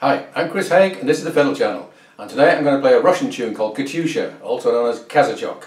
Hi, I'm Chris Haigh and this is the Fiddle Channel and today I'm going to play a Russian tune called Katyusha, also known as Kazachok.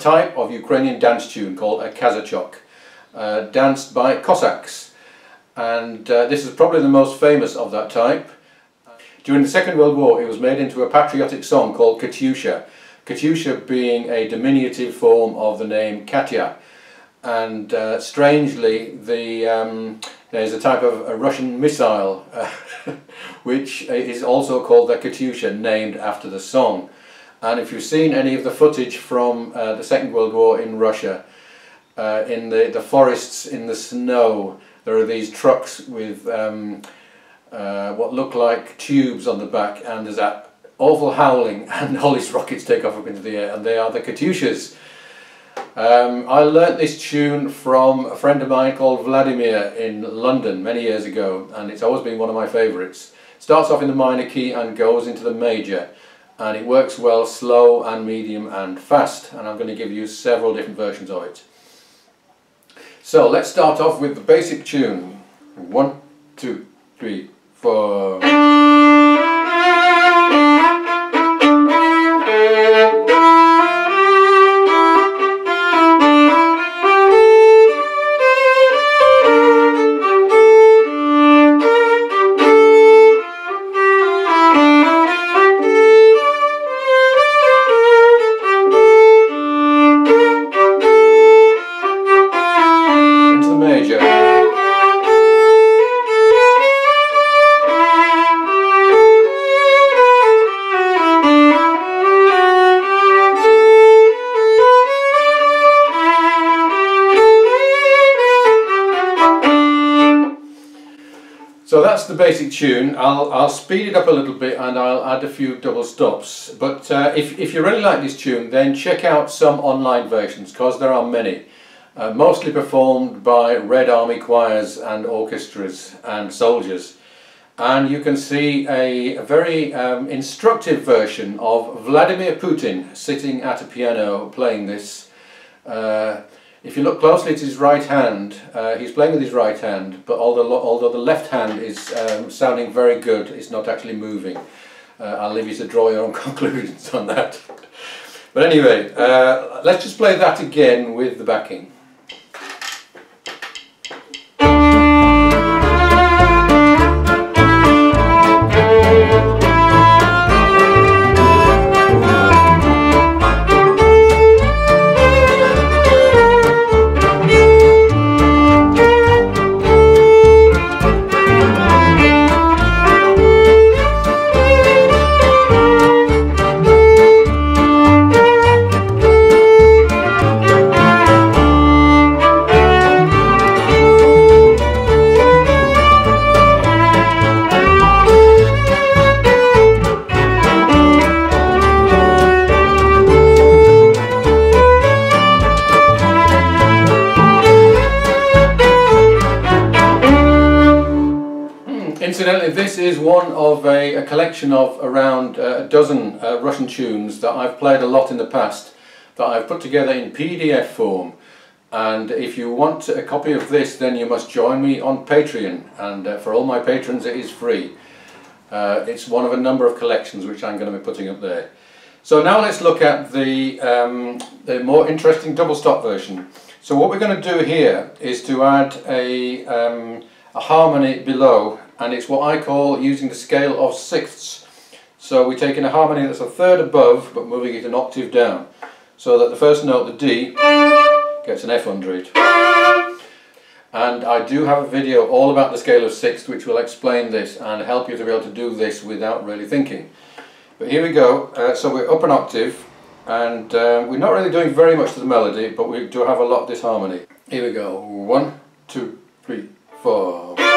Type of Ukrainian dance tune called a kazachok, uh, danced by Cossacks. And uh, this is probably the most famous of that type. During the Second World War it was made into a patriotic song called Katyusha, Katyusha being a diminutive form of the name Katya. And uh, strangely, the, um, there's a type of a Russian missile uh, which is also called the Katyusha, named after the song. And if you've seen any of the footage from uh, the Second World War in Russia, uh, in the, the forests, in the snow, there are these trucks with um, uh, what look like tubes on the back and there's that awful howling and all these rockets take off up into the air and they are the Katyushas. Um, I learnt this tune from a friend of mine called Vladimir in London many years ago and it's always been one of my favourites. Starts off in the minor key and goes into the major and it works well slow and medium and fast and I'm going to give you several different versions of it. So let's start off with the basic tune. One, two, three, four. That's the basic tune. I'll, I'll speed it up a little bit and I'll add a few double stops. But uh, if, if you really like this tune, then check out some online versions because there are many. Uh, mostly performed by Red Army choirs and orchestras and soldiers. And you can see a, a very um, instructive version of Vladimir Putin sitting at a piano playing this. Uh, if you look closely at his right hand, uh, he's playing with his right hand, but although, although the left hand is um, sounding very good, it's not actually moving. Uh, I'll leave you to draw your own conclusions on that. But anyway, uh, let's just play that again with the backing. Incidentally, this is one of a, a collection of around uh, a dozen uh, Russian tunes that I've played a lot in the past that I've put together in PDF form. And if you want a copy of this, then you must join me on Patreon. And uh, for all my patrons, it is free. Uh, it's one of a number of collections which I'm going to be putting up there. So now let's look at the, um, the more interesting double stop version. So what we're going to do here is to add a, um, a harmony below and it's what I call using the scale of sixths. So we're taking a harmony that's a third above but moving it an octave down so that the first note, the D, gets an F under it. And I do have a video all about the scale of sixths which will explain this and help you to be able to do this without really thinking. But here we go, uh, so we're up an octave and uh, we're not really doing very much to the melody but we do have a lot of this harmony. Here we go, one, two, three, four.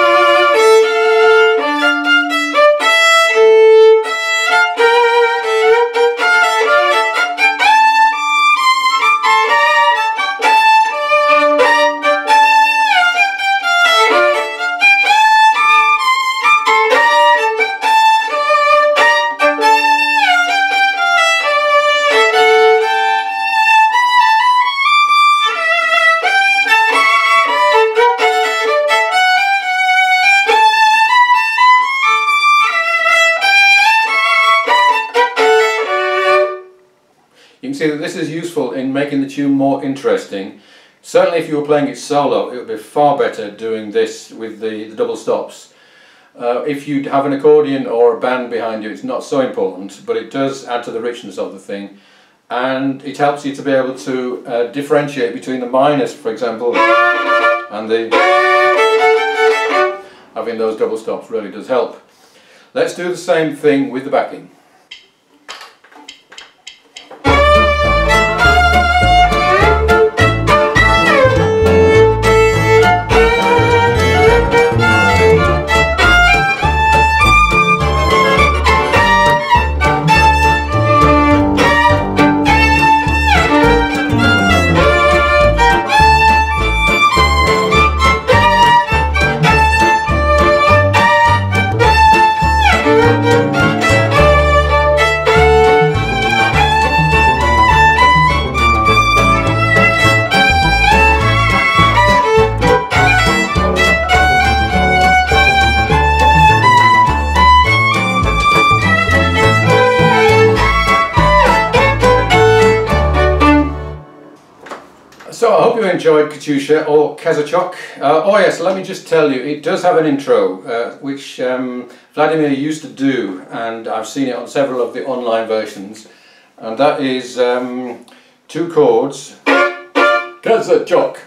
See that this is useful in making the tune more interesting. Certainly if you were playing it solo, it would be far better doing this with the, the double stops. Uh, if you have an accordion or a band behind you, it's not so important, but it does add to the richness of the thing. And it helps you to be able to uh, differentiate between the minors, for example, and the... Having those double stops really does help. Let's do the same thing with the backing. Enjoyed Katyusha or Kazachok. Uh, oh yes, let me just tell you, it does have an intro uh, which um, Vladimir used to do and I've seen it on several of the online versions. And that is um, two chords. Kazachok,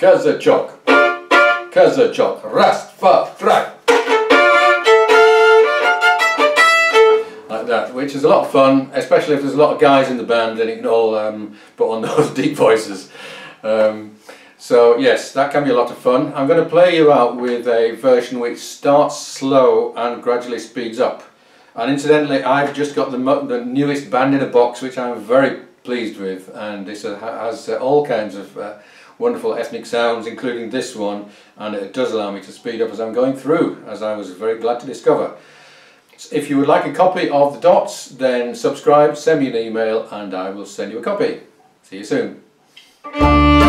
Kazachok, Kazachok, Rastafari that, which is a lot of fun, especially if there's a lot of guys in the band and you can all um, put on those deep voices. Um, so yes, that can be a lot of fun. I'm going to play you out with a version which starts slow and gradually speeds up. And incidentally, I've just got the, the newest band in a box, which I'm very pleased with, and this has uh, all kinds of uh, wonderful ethnic sounds, including this one, and it does allow me to speed up as I'm going through, as I was very glad to discover. If you would like a copy of the dots, then subscribe, send me an email, and I will send you a copy. See you soon. Música